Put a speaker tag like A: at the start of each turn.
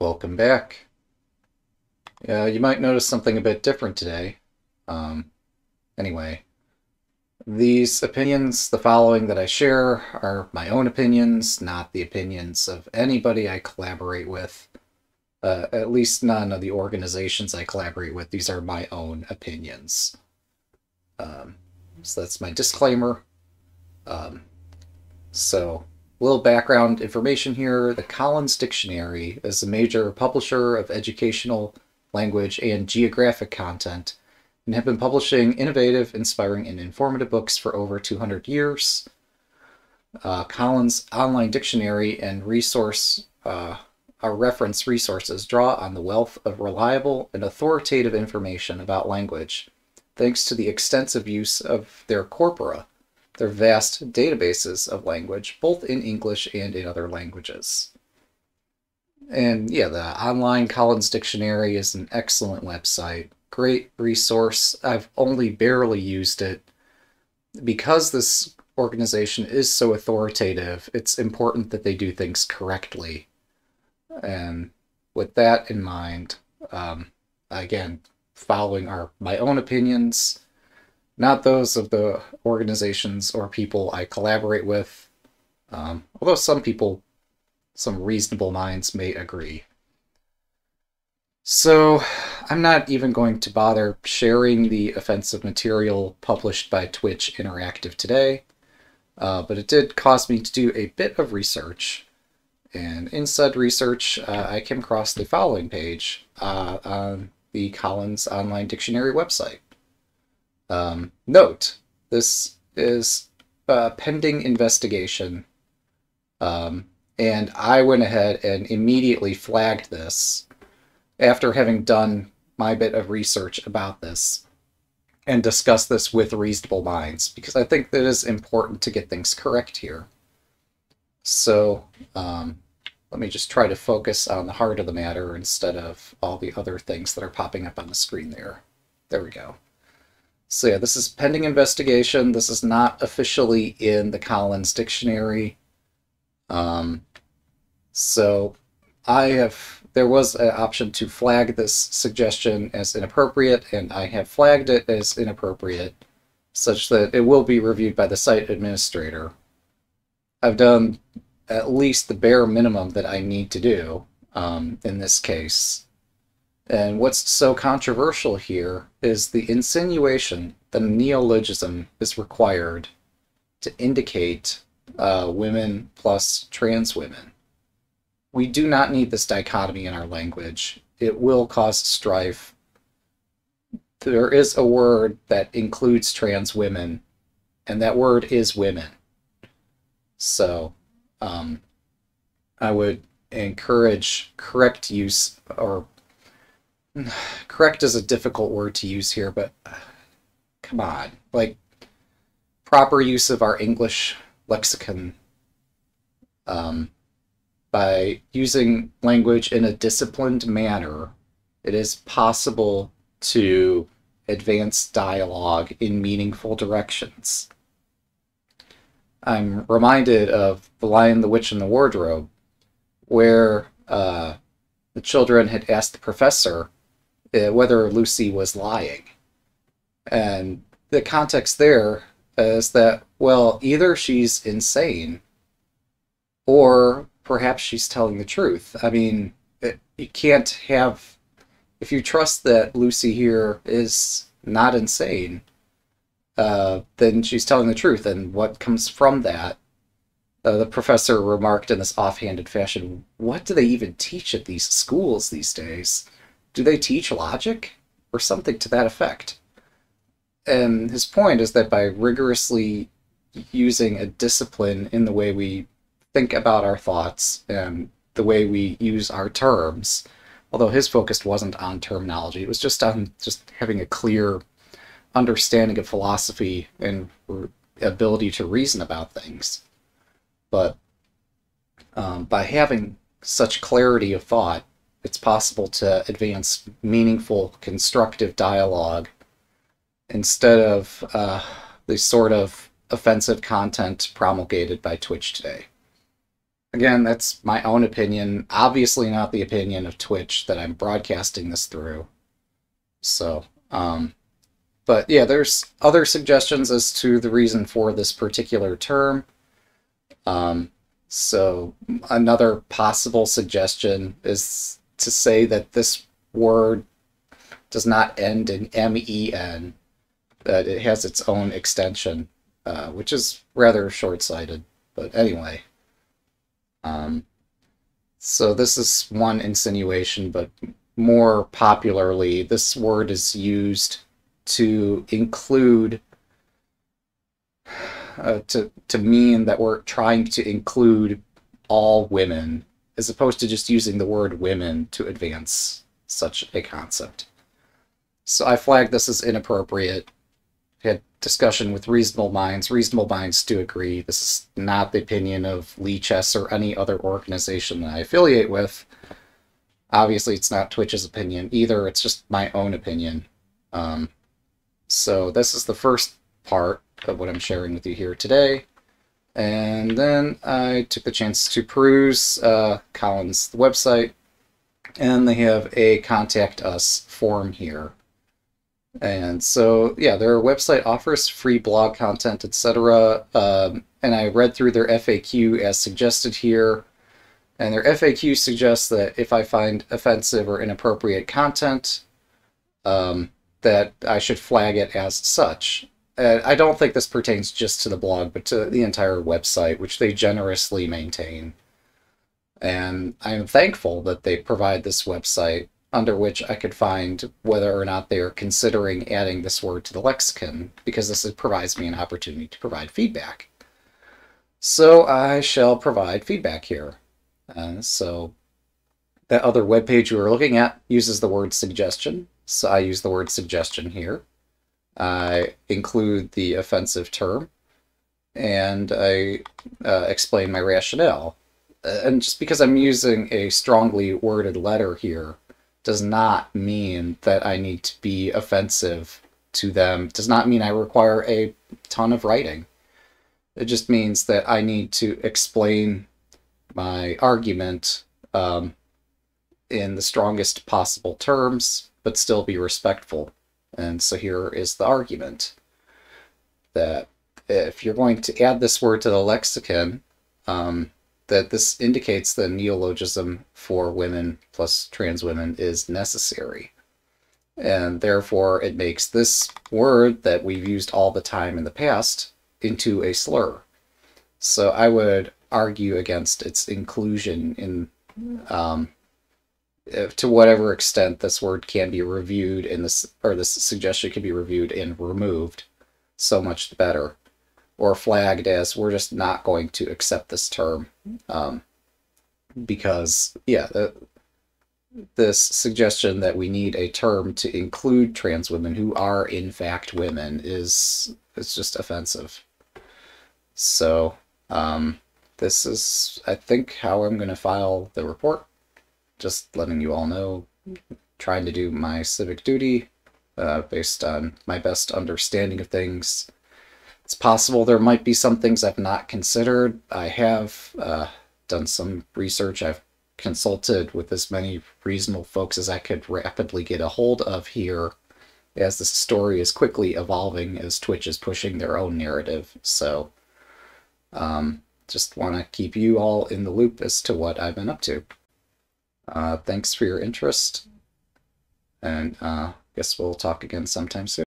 A: Welcome back. You might notice something a bit different today. Um, anyway, these opinions, the following that I share, are my own opinions, not the opinions of anybody I collaborate with. Uh, at least none of the organizations I collaborate with. These are my own opinions. Um, so that's my disclaimer. Um, so, little background information here. The Collins Dictionary is a major publisher of educational, language, and geographic content and have been publishing innovative, inspiring, and informative books for over 200 years. Uh, Collins Online Dictionary and resource uh, our reference resources draw on the wealth of reliable and authoritative information about language, thanks to the extensive use of their corpora, their vast databases of language, both in English and in other languages. And yeah, the online Collins Dictionary is an excellent website, great resource. I've only barely used it. Because this organization is so authoritative, it's important that they do things correctly. And with that in mind, um, again, following our my own opinions, not those of the organizations or people I collaborate with. Um, although some people, some reasonable minds may agree. So, I'm not even going to bother sharing the offensive material published by Twitch Interactive today, uh, but it did cause me to do a bit of research. And in said research, uh, I came across the following page uh, on the Collins Online Dictionary website. Um, note, this is a pending investigation, um, and I went ahead and immediately flagged this after having done my bit of research about this and discussed this with reasonable minds, because I think that is important to get things correct here. So, um, let me just try to focus on the heart of the matter instead of all the other things that are popping up on the screen there. There we go. So yeah, this is pending investigation. This is not officially in the Collins Dictionary. Um, so I have, there was an option to flag this suggestion as inappropriate, and I have flagged it as inappropriate, such that it will be reviewed by the site administrator. I've done at least the bare minimum that I need to do um, in this case. And what's so controversial here is the insinuation that a neologism is required to indicate uh, women plus trans women. We do not need this dichotomy in our language. It will cause strife. There is a word that includes trans women, and that word is women. So, um, I would encourage correct use, or correct is a difficult word to use here, but come on, like proper use of our English lexicon um, by using language in a disciplined manner, it is possible to advance dialogue in meaningful directions. I'm reminded of The Lion, the Witch, and the Wardrobe, where uh, the children had asked the professor uh, whether Lucy was lying. And the context there is that, well, either she's insane or perhaps she's telling the truth. I mean, it, you can't have. If you trust that Lucy here is not insane, uh, then she's telling the truth. And what comes from that? Uh, the professor remarked in this offhanded fashion, What do they even teach at these schools these days? Do they teach logic? Or something to that effect. And his point is that by rigorously using a discipline in the way we think about our thoughts and the way we use our terms, although his focus wasn't on terminology, it was just on just having a clear understanding of philosophy and ability to reason about things. But um, by having such clarity of thought, it's possible to advance meaningful, constructive dialogue instead of uh, the sort of offensive content promulgated by Twitch today. again, that's my own opinion. Obviously, not the opinion of Twitch that I'm broadcasting this through. So, um, but yeah, there's other suggestions as to the reason for this particular term. Um, so, another possible suggestion is to say that this word does not end in men, that it has its own extension, uh, which is rather short sighted. But anyway. Um, so this is one insinuation, but more popularly, this word is used to include, uh, to, to mean that we're trying to include all women, as opposed to just using the word women to advance such a concept. So I flagged this as inappropriate had discussion with reasonable minds. Reasonable minds do agree. This is not the opinion of Lichess or any other organization that I affiliate with. Obviously, it's not Twitch's opinion either. It's just my own opinion. Um, so this is the first part of what I'm sharing with you here today. And then I took the chance to peruse uh, Collins' website, and they have a contact us form here. And so, yeah, their website offers free blog content, etc. Um, and I read through their FAQ as suggested here. And their FAQ suggests that if I find offensive or inappropriate content, um, that I should flag it as such. Uh, I don't think this pertains just to the blog, but to the entire website, which they generously maintain. And I'm thankful that they provide this website under which I could find whether or not they are considering adding this word to the lexicon, because this provides me an opportunity to provide feedback. So I shall provide feedback here. Uh, so that other web page we were looking at uses the word suggestion, so I use the word suggestion here. I include the offensive term, and I uh, explain my rationale. Uh, and just because I'm using a strongly worded letter here, does not mean that I need to be offensive to them. Does not mean I require a ton of writing. It just means that I need to explain my argument um, in the strongest possible terms, but still be respectful. And so here is the argument that if you're going to add this word to the lexicon, um, that this indicates the neologism for women plus trans women is necessary. And therefore, it makes this word that we've used all the time in the past into a slur. So I would argue against its inclusion in, um, to whatever extent this word can be reviewed in this, or this suggestion can be reviewed and removed, so much the better. Or flagged as we're just not going to accept this term um, because yeah the, this suggestion that we need a term to include trans women who are in fact women is is just offensive. So um, this is i think how i'm going to file the report just letting you all know trying to do my civic duty uh, based on my best understanding of things it's possible there might be some things I've not considered. I have uh, done some research. I've consulted with as many reasonable folks as I could rapidly get a hold of here as the story is quickly evolving as Twitch is pushing their own narrative. So um, just want to keep you all in the loop as to what I've been up to. Uh, thanks for your interest, and uh, guess we'll talk again sometime soon.